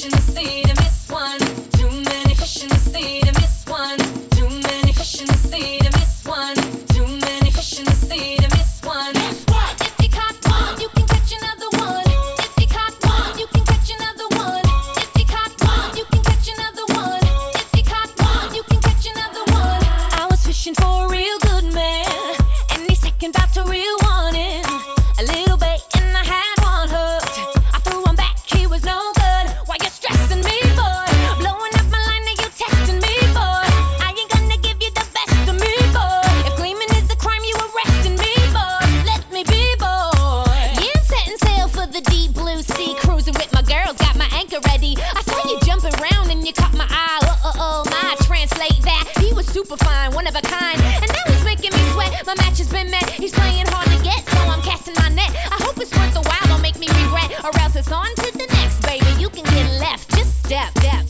passion is. I saw you jump around and you caught my eye. Uh oh, my translate that. He was super fine, one of a kind. And now he's making me sweat. My match has been met. He's playing hard to get, so I'm casting my net. I hope it's worth the while. Don't make me regret, or else it's on to the next, baby. You can get left. Just step, step.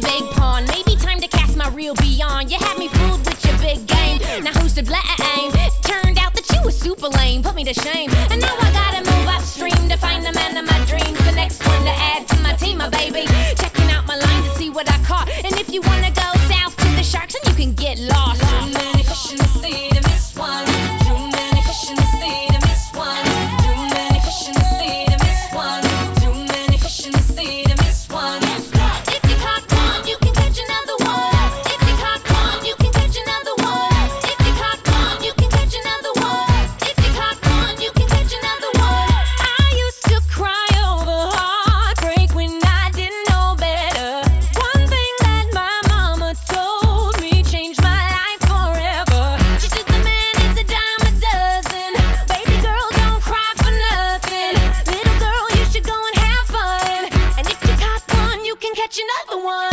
Big pond. Maybe time to cast my reel beyond. You had me fooled with your big game. Now who's to blame? To shame. And now I gotta move upstream to find the man of my dreams. The next one to add to my team, my baby. Checking out my line to see what I caught. And if you wanna go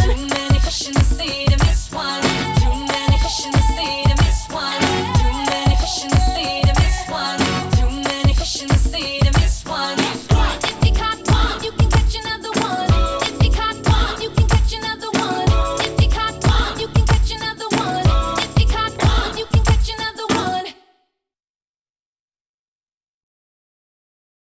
Too many fish in the sea to miss one.